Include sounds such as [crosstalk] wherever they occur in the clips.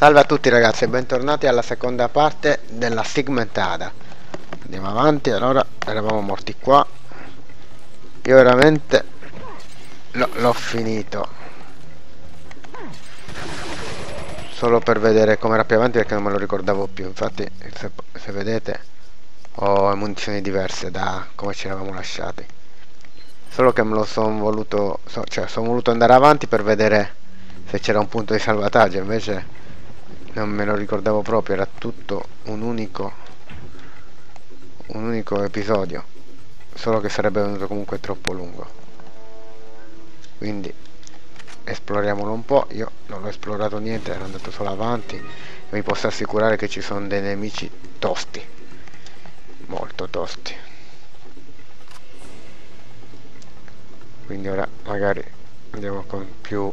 Salve a tutti ragazzi e bentornati alla seconda parte della segmentada Andiamo avanti, allora eravamo morti qua. Io veramente l'ho finito. Solo per vedere come era più avanti perché non me lo ricordavo più. Infatti se, se vedete ho munizioni diverse da come ci eravamo lasciati. Solo che me lo sono voluto, so, cioè sono voluto andare avanti per vedere se c'era un punto di salvataggio Invece non me lo ricordavo proprio era tutto un unico un unico episodio solo che sarebbe venuto comunque troppo lungo. Quindi esploriamolo un po' io non ho esplorato niente ero andato solo avanti. Vi posso assicurare che ci sono dei nemici tosti molto tosti. Quindi ora magari andiamo con più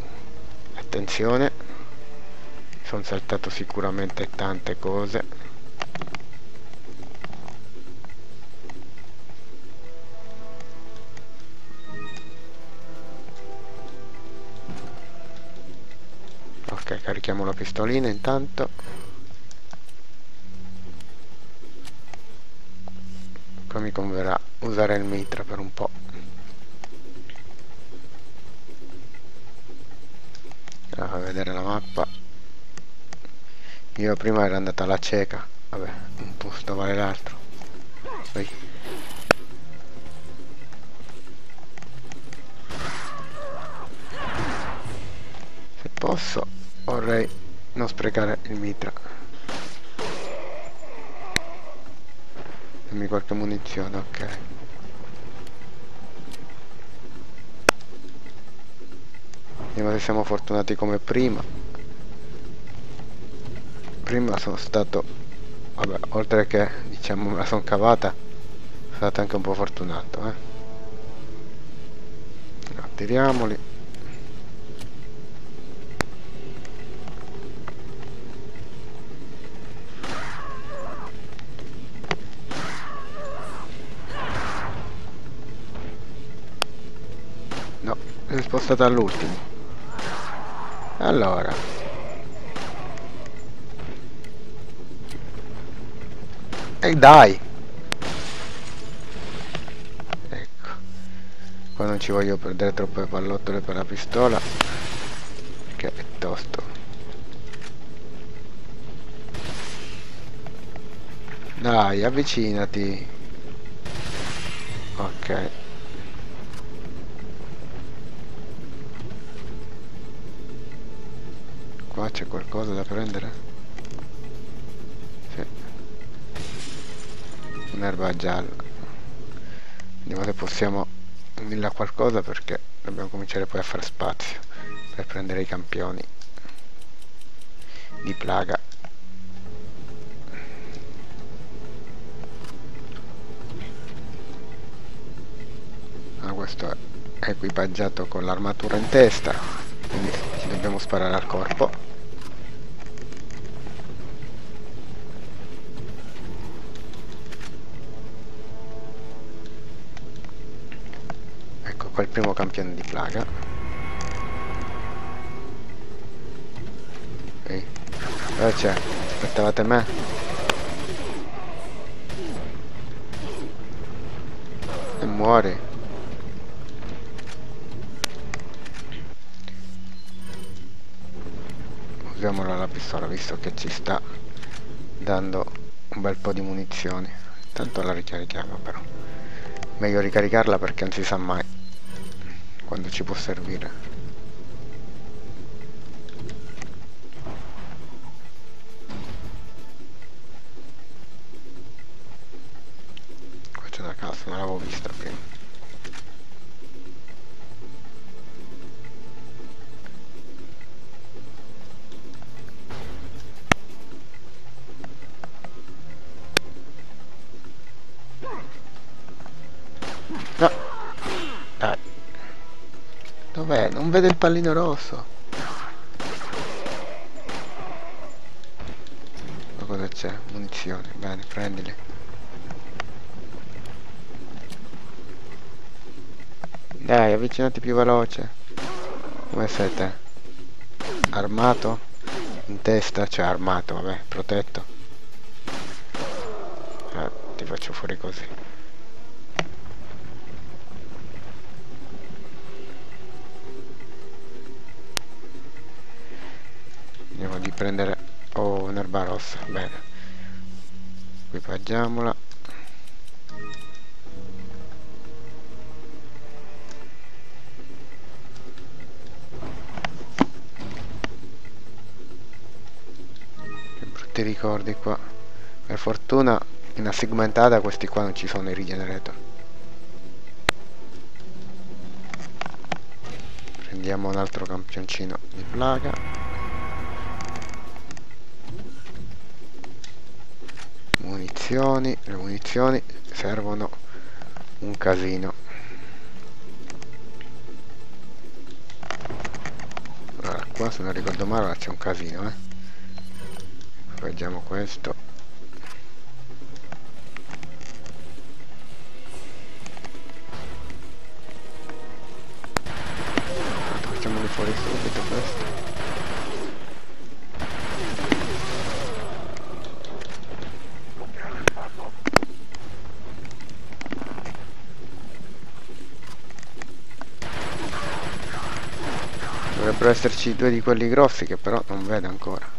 attenzione sono saltato sicuramente tante cose. Ok carichiamo la pistolina intanto. Poi mi converrà usare il mitra per un po' a vedere la mappa io prima ero andata alla cieca. Vabbè un posto vale l'altro. Se posso vorrei non sprecare il mitra. Dammi qualche munizione ok. Vediamo se siamo fortunati come prima prima sono stato vabbè oltre che diciamo me la sono cavata sono stato anche un po' fortunato eh. Tiriamoli. No è spostato all'ultimo. Allora E dai! Ecco. Qua non ci voglio perdere troppe pallottole per la pistola. Che è tosto. Dai, avvicinati. Ok. Qua c'è qualcosa da prendere? Un'erba gialla. Vediamo se possiamo unirla a qualcosa perché dobbiamo cominciare poi a fare spazio per prendere i campioni di plaga. Ah, questo è equipaggiato con l'armatura in testa quindi ci dobbiamo sparare al corpo qua il primo campione di plaga. Ehi. Dove c'è? aspettavate me? e muori. Usiamola la pistola visto che ci sta dando un bel po' di munizioni. Tanto la ricarichiamo però. Meglio ricaricarla perché non si sa mai quando ci può servire Dov'è? Non vede il pallino rosso. Ma cosa c'è? Munizioni. Bene, prendili. Dai, avvicinati più veloce. Come sei te? Armato? in testa c'è armato vabbè protetto ah, ti faccio fuori così bene. Equipaggiamola. Che brutti ricordi qua. Per fortuna in una questi qua non ci sono i rigenerator. Prendiamo un altro campioncino di plaga munizioni le munizioni servono un casino. Allora qua se non ricordo male c'è un casino eh. Vediamo questo dovrebbero esserci due di quelli grossi che però non vedo ancora.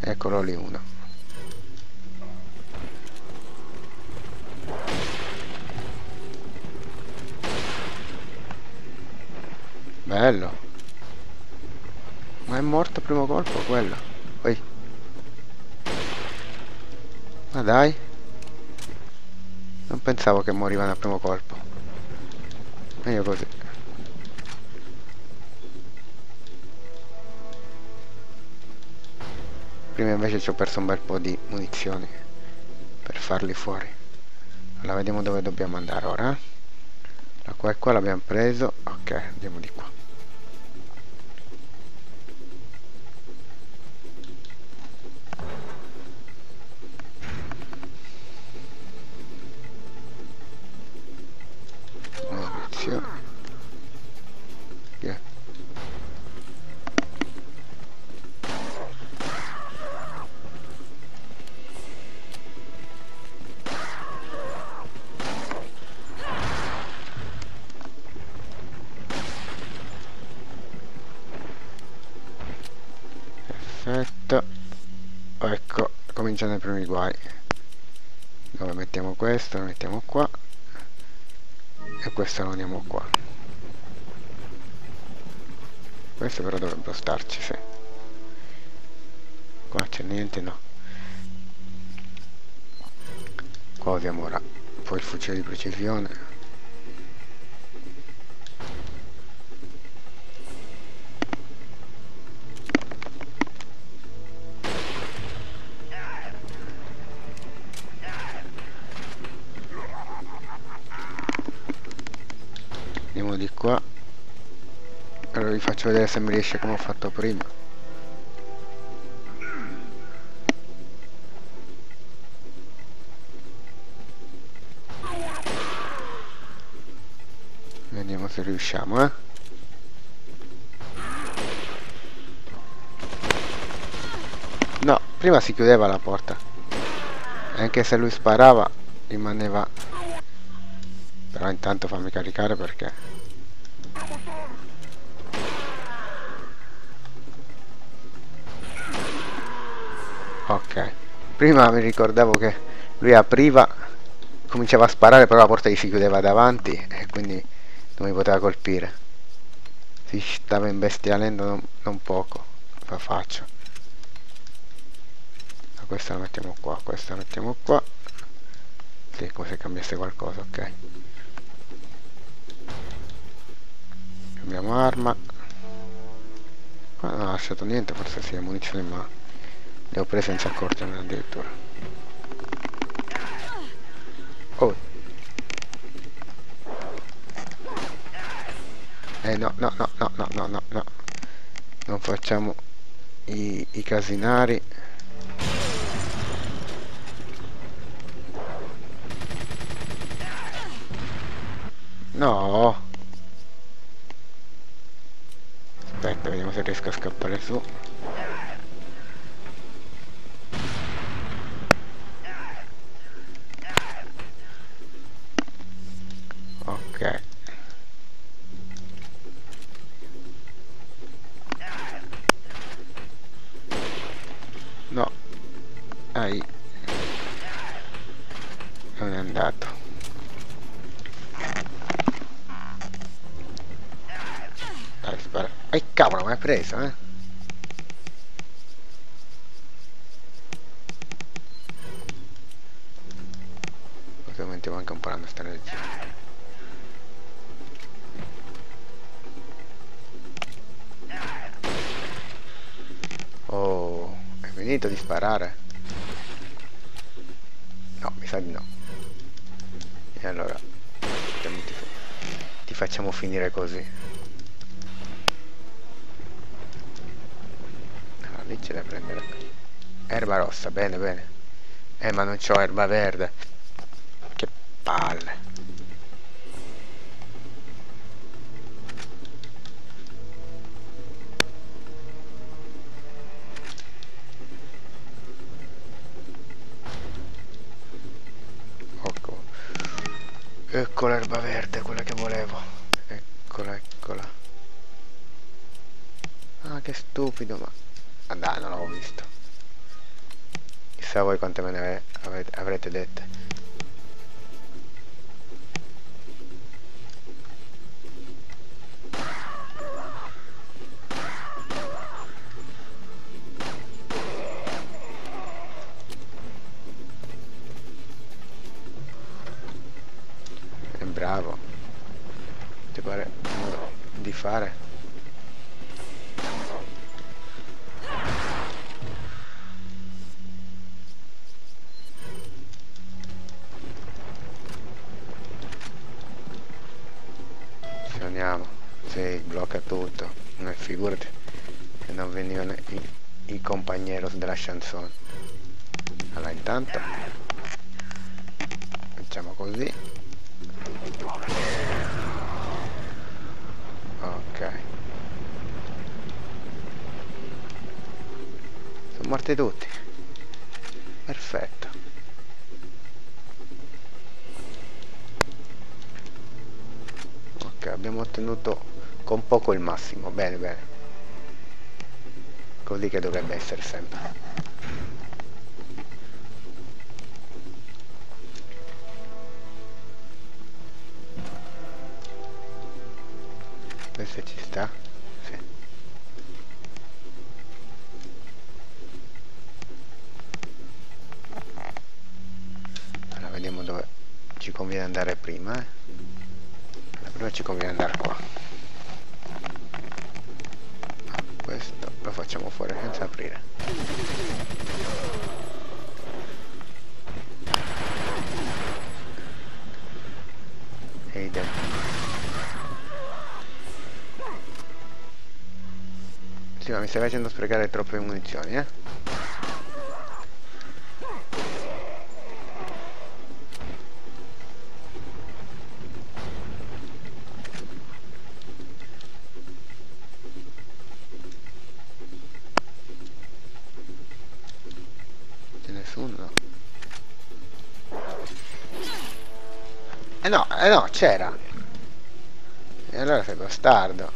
Eccolo lì uno. Bello. Ma è morto il primo colpo quello. Poi ma dai. Non pensavo che moriva nel primo colpo. Meglio così prima invece ci ho perso un bel po' di munizioni per farli fuori. Allora vediamo dove dobbiamo andare ora da qua e qua l'abbiamo preso. Ok andiamo di qua primi guai dove mettiamo questo lo mettiamo qua. E questo lo uniamo qua. Questo però dovrebbe starci sì. Qua c'è niente no. Qua usiamo ora poi il fucile di precisione andiamo di qua. Allora vi faccio vedere se mi riesce come ho fatto prima. Vediamo se riusciamo eh. No prima si chiudeva la porta. Anche se lui sparava rimaneva però intanto fammi caricare perché. Ok. Prima mi ricordavo che lui apriva cominciava a sparare però la porta gli si chiudeva davanti e quindi non mi poteva colpire. Si stava imbestialendo non, non poco la faccio. Questa la mettiamo qua questa la mettiamo qua. Sì, come se cambiasse qualcosa ok Cambiamo arma. Ma non ha lasciato niente, forse sia sì, munizioni, ma le ho prese senza accorgermene addirittura. Oh. Eh no, no, no, no, no, no, no, no. Non facciamo i, i casinari. No. Aspetta vediamo se riesco a scappare su ok. No. Ai non è spara ai cavolo mi hai preso eh ovviamente manca un po' la nostra energia Oh, è finito di sparare? No, mi sa di no. E allora, ti facciamo finire così. Erba rossa, bene, bene. Eh, ma non c'ho erba verde. Che palle. Ecco l'erba verde, quella che volevo. Eccola, eccola. Ah, che stupido, ma... Ah dai, non l'avevo visto. Chissà voi quante me ne avrete, dette. Suoniamo si blocca tutto non figurati che non venivano i, i compagneros della chanson allora intanto facciamo così Ok. Sono morti tutti. Perfetto. Abbiamo ottenuto con poco il massimo. Bene, bene. Così che dovrebbe essere sempre. se ci sta sì. allora vediamo dove ci conviene andare prima eh. Prima ci conviene andare qua. Questo lo facciamo fuori senza aprire. Eiden Sì, ma mi stai facendo sprecare troppe munizioni, eh? Eh no, c'era. E allora sei bastardo.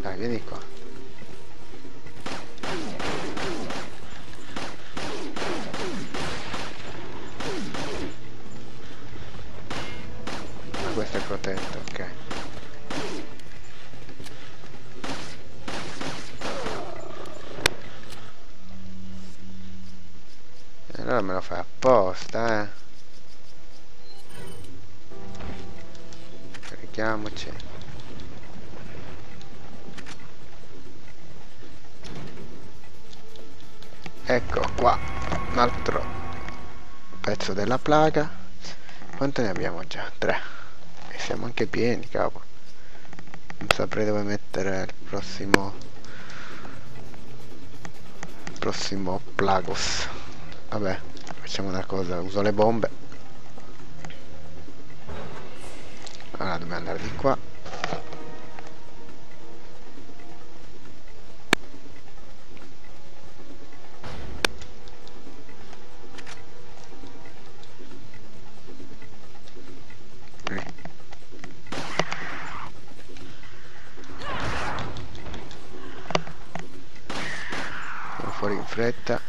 Dai, vieni qua. Ah, questo è protetto, ok. E allora me lo fai apposta, eh. Carichiamoci. ecco qua un altro pezzo della plaga quante ne abbiamo già? tre. E siamo anche pieni capo non saprei dove mettere il prossimo il prossimo plagos. Vabbè facciamo una cosa uso le bombe Allora dobbiamo andare di qua. Fuori in fretta.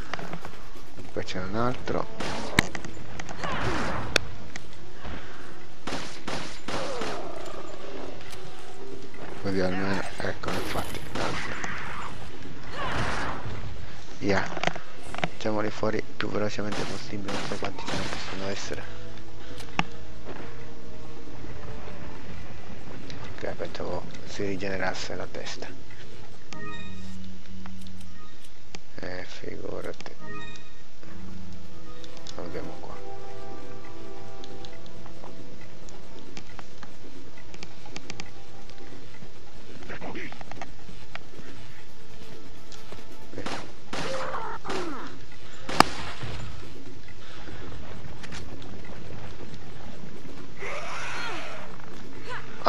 Poi c'è un altro. Fuori più velocemente possibile non so quanti ce ne possono essere. Ok pensavo si rigenerasse la testa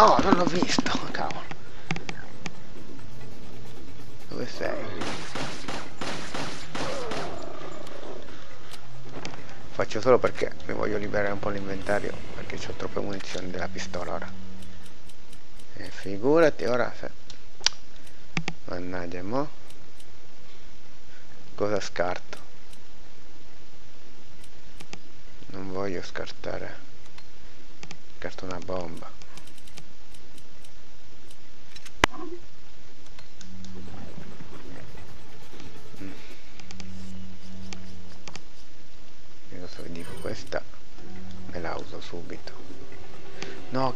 Oh, non l'ho visto, cavolo. Dove sei? Faccio solo perché mi voglio liberare un po' l'inventario, perché ho troppe munizioni della pistola ora. E figurati ora se... Mannaggia, mo? Cosa scarto? Non voglio scartare. Scarto una bomba.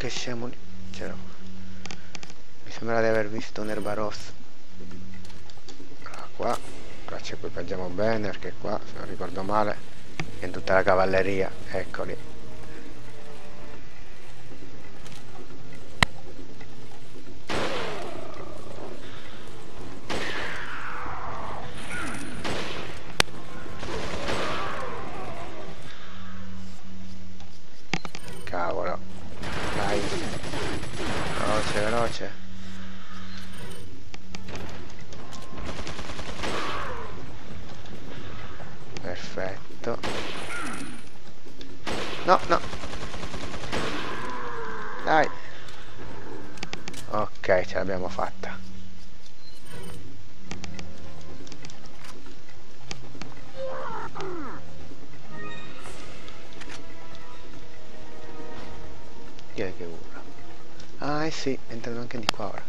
Che scemo c'era. Mi sembra di aver visto un'erba rossa. Allora, qua, qua ci equipaggiamo bene perché qua, se non ricordo male, è in tutta la cavalleria. Eccoli. Chi è che urla? Ah, eh sì, entrano anche di qua ora.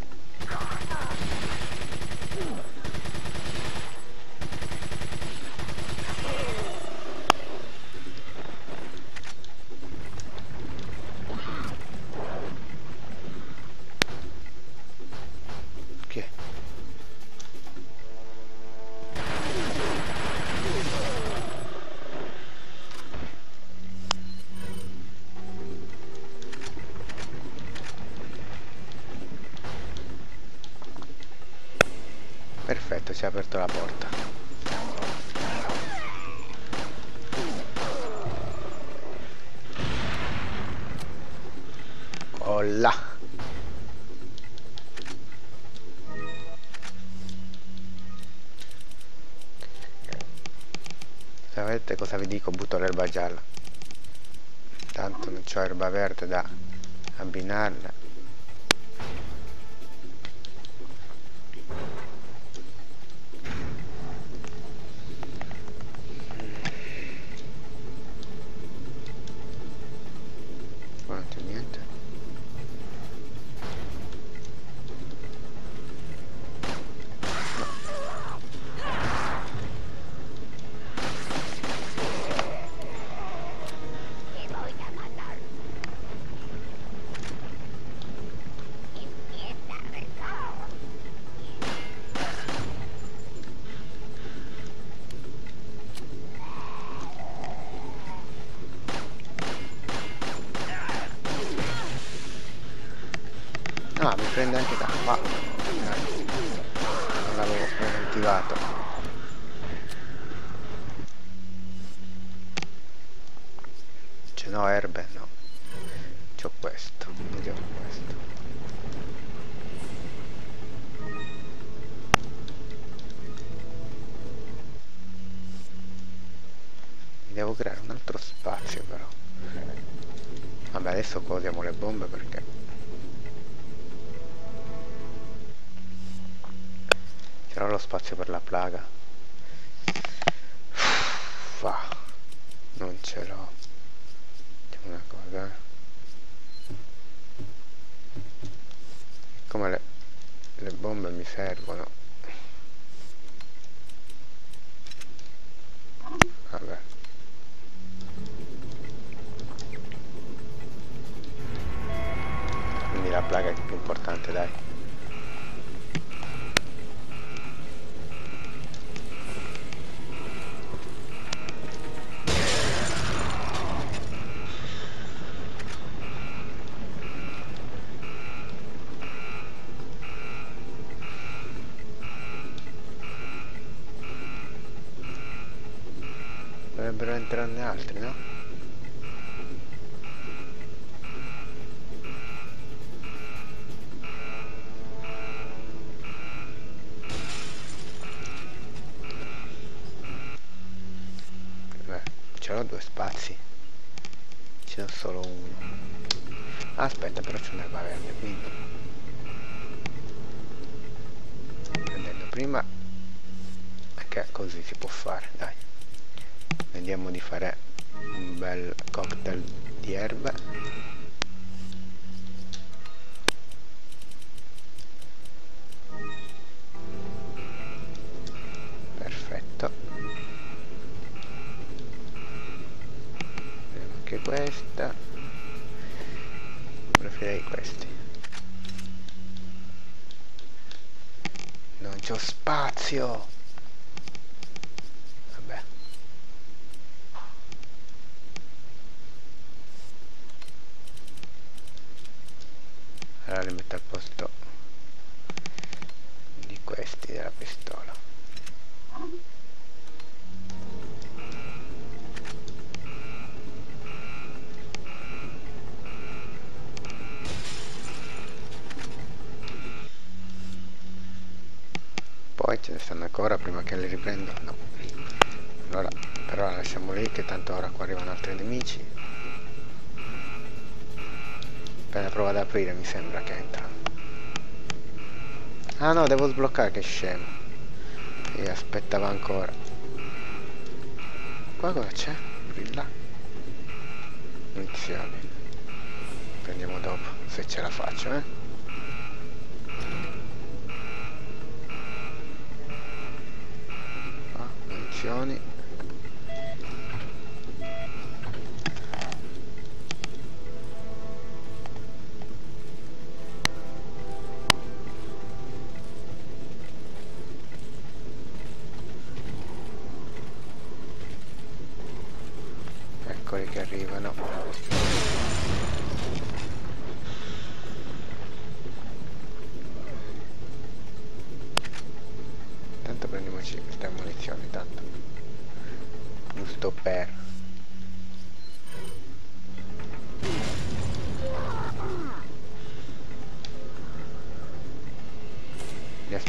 Gialla. Tanto non c'ho erba verde da abbinarla. N'ho erbe? No. C'ho questo. Vediamo questo. Mi devo creare un altro spazio però. Vabbè, adesso cosiamo le bombe perché C'era lo spazio per la plaga. Uffa. Non ce l'ho. Cosa. eh. Come le, le bombe mi servono. Vabbè. Quindi la plaga è più importante, dai. Entrarne altri, no? Spazio. Vabbè. Allora li metto al posto di questi della pistola. Poi ce ne stanno ancora prima che li riprendo? No. Allora, però la lasciamo lì che tanto ora qua arrivano altri nemici. Appena prova ad aprire mi sembra che entrano. Ah no, devo sbloccare, che scemo. E aspettava ancora. Qua cosa c'è? Brilla. Munizioni. Prendiamo dopo, se ce la faccio, eh. Qua,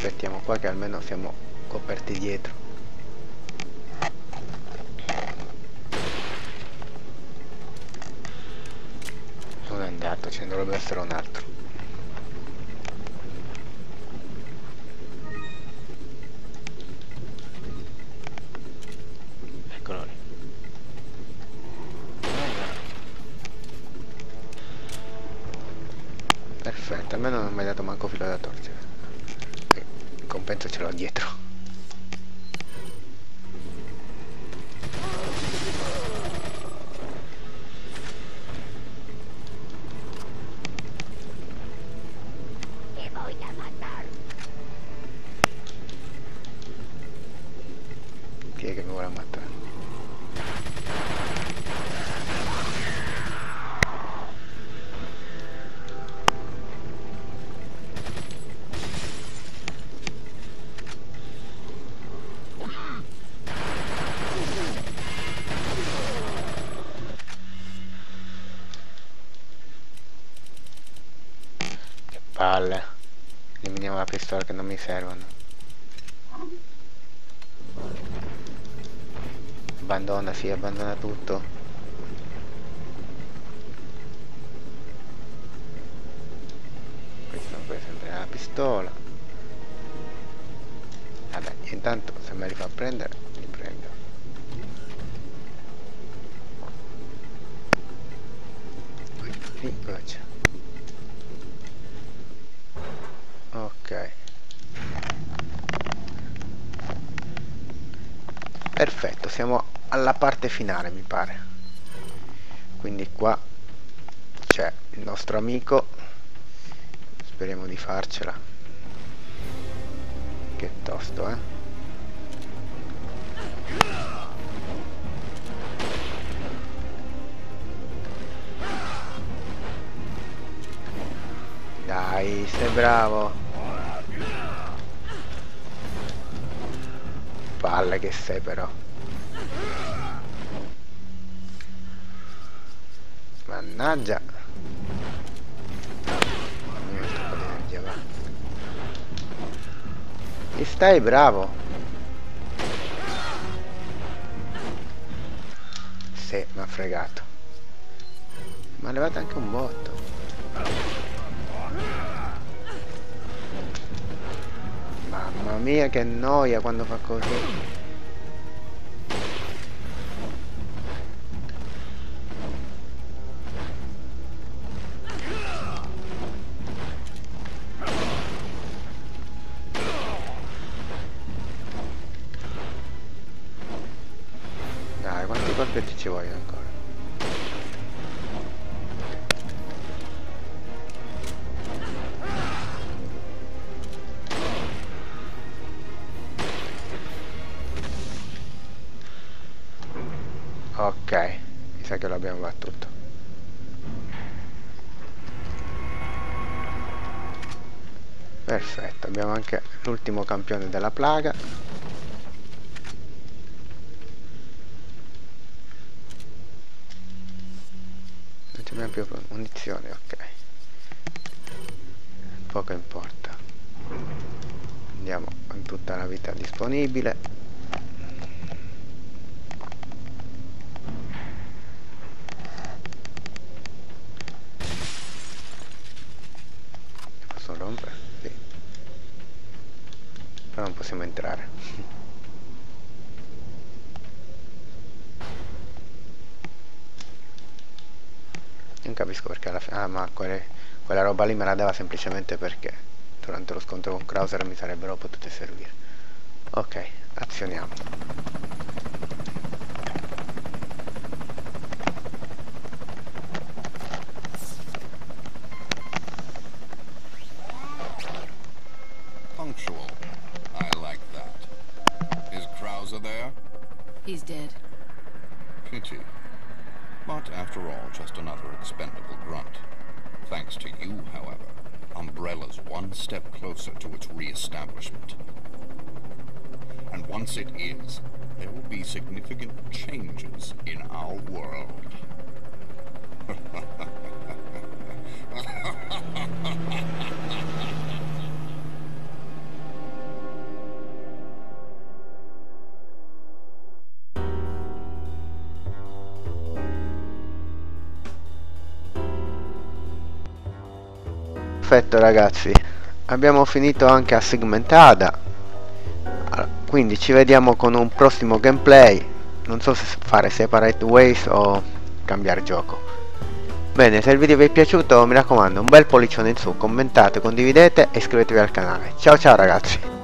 aspettiamo qua che almeno siamo coperti dietro. Non è andato, ce ne dovrebbe essere un altro. Pistola che non mi servono. Abbandona, sì, abbandona tutto. Questo non può sempre la pistola. Vabbè, intanto se me li fa prendere, li prendo. Sì, cosa c'è? Ok. Perfetto, siamo alla parte finale mi pare. Quindi qua c'è il nostro amico. Speriamo di farcela. Che tosto, eh? Dai, sei bravo. Palle che sei però. Mannaggia. Mi. E stai bravo. Sì, mi ha fregato. Ma ha levato anche un botto. Mamma mia che noia quando fa così. Campione della plaga. Non abbiamo più munizioni, ok. Poco importa. Andiamo con tutta la vita disponibile. Posso rompere? Sì. Però non possiamo entrare. Non capisco perché alla fine... Ah, ma quelle- quella roba lì me la dava semplicemente perché durante lo scontro con Krauser mi sarebbero potute servire. Ok, azioniamo. Punctual. I like that. Is Krauser there? He's dead. Pity. But after all, just another expendable grunt. Thanks to you, however, Umbrella's one step closer to its re-establishment. And once it is, there will be significant changes in our world. [laughs] Perfetto ragazzi, abbiamo finito anche a Segmentada. Allora, Quindi ci vediamo con un prossimo gameplay. Non so se fare separate ways o cambiare gioco. Bene, se il video vi è piaciuto mi raccomando un bel pollicione in su, commentate, condividete e iscrivetevi al canale. Ciao ciao ragazzi!